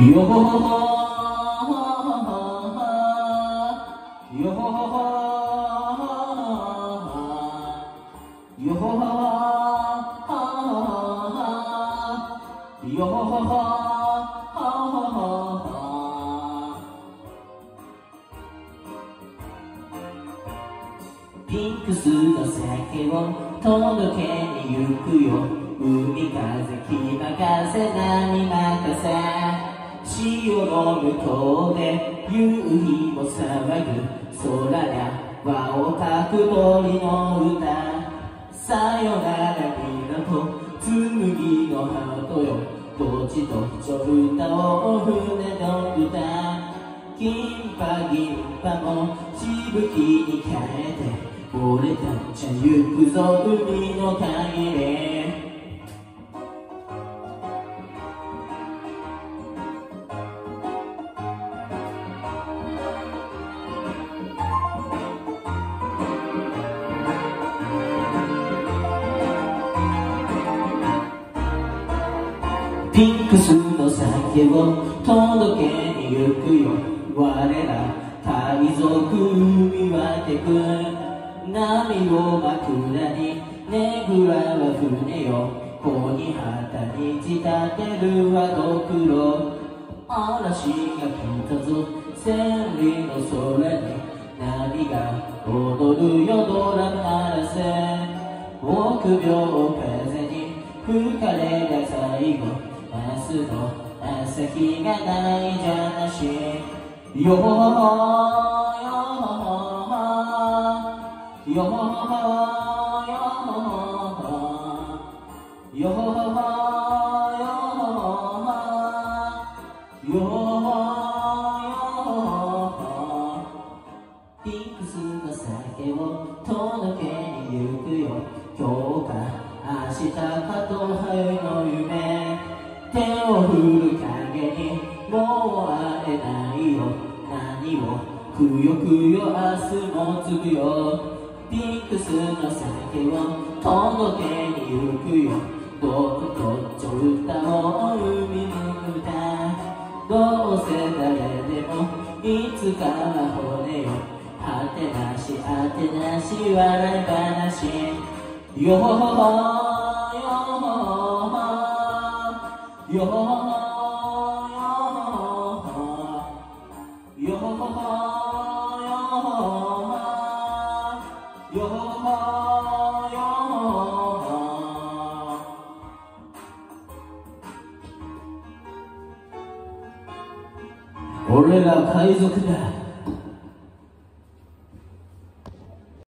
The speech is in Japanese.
ピンクスの酒を届けに行くよ。海風気任せ波任せ。潮の向こうで夕日も騒ぐ空に輪をかく鳥の歌。さよなら港紬のハートよ。どっちどっち歌おう船の歌。金パ銀パもしぶきに変えて俺たちは行くぞ海の限りピンクスの酒を届けに行くよ。我ら海賊海はてく波を枕にねぐらは船よ。こに旗に仕立てるはドクロ嵐が来たぞ。千里の空に波が踊るよ。ドラマらせ。臆病風に吹かれた最後。明日の朝日がないじゃなしよほほよほほよほほよほほよピンクスの酒を届けに行くよ今日か明日かと春の夢手を振る影にもう会えないよ。何を？くよくよ明日もつくよ。ピンクスの酒を届けに行くよ。どっとちょ歌を海の歌。どうせ誰でもいつかは骨よ。果てなし果てなし笑い話。よほほほよほほほよほほほよほほほ。俺ら海賊だ。